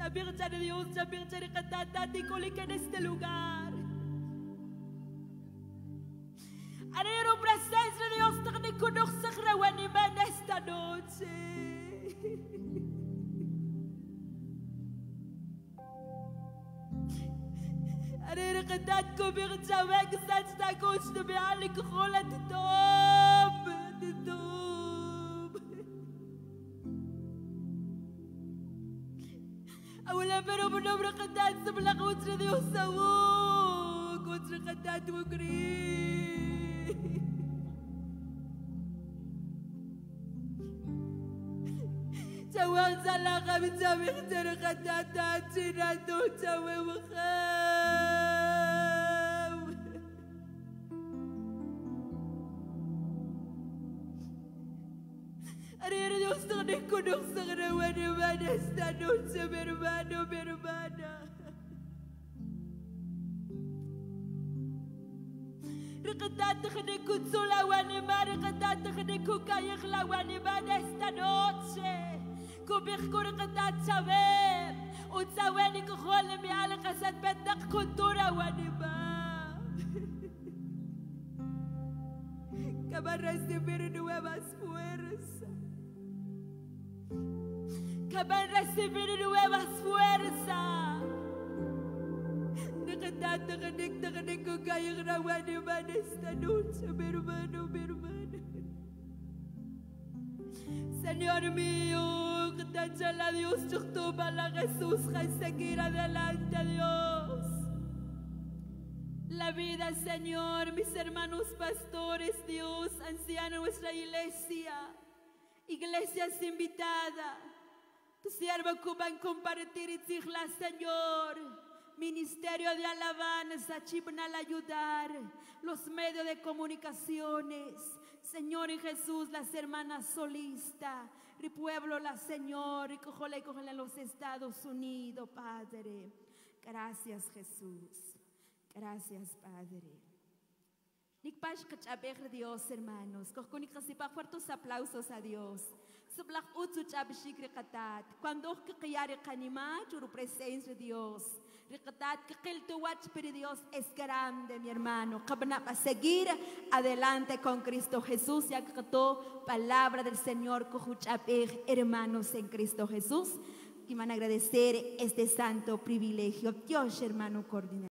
Sabirte de Dios, sabirte de Catatati, colica en este lugar. Anhelo presencia de Dios, te reconoce, reanima en esta noche. أنا رقدتكم بغتاوك ساتتاكوش نبيعلك خولة الدور سبر وبنوبر قدات سبلغ وترذي وسوق وتر قدات وقري توان زلاقة بتسامي اختر قدات تاتي ردو توي وخير. nuestro reconocer, hermano, hermana, esta noche, mi hermano, mi hermana. رقدات تخنكو تسولا واني ما رقدات تخنكو كايخلا ما نستا نوتشي كو بيخكو رقدات شباب وتساواني كخول ميالا قسد بدك كنتورا واني ما كمان رسمير نوابا سبويرس que van a recibir nuevas fuerzas. Nakatatanik, tatanik ko kayang rawan ni esta noche, mi hermano, mi hermana. Señor mío, que te llena Dios, chúctúbala Jesús, que seguir adelante, Dios. La vida, Señor, mis hermanos pastores, Dios, ancianos, nuestra iglesia iglesias invitada, tu siervo que van a compartir y decirla, Señor, ministerio de alabanza, chibnal ayudar, los medios de comunicaciones, Señor y Jesús, las hermanas solistas, el pueblo, la Señor, y cojole en los Estados Unidos, Padre. Gracias, Jesús. Gracias, Padre. Nikpash kachabeh Dios, hermanos. Kohkunik kasipa fuertes aplausos a Dios. Sublak utsu chabishik rekatat. Cuando kikiyari kanima, churu presencia de Dios. Rekatat kikil tu watch pero Dios es grande, mi hermano. Kabna para seguir adelante con Cristo Jesús. Ya que palabra del Señor, kohuchabeh, hermanos en Cristo Jesús. Que van a agradecer este santo privilegio. Dios, hermano, coordinador.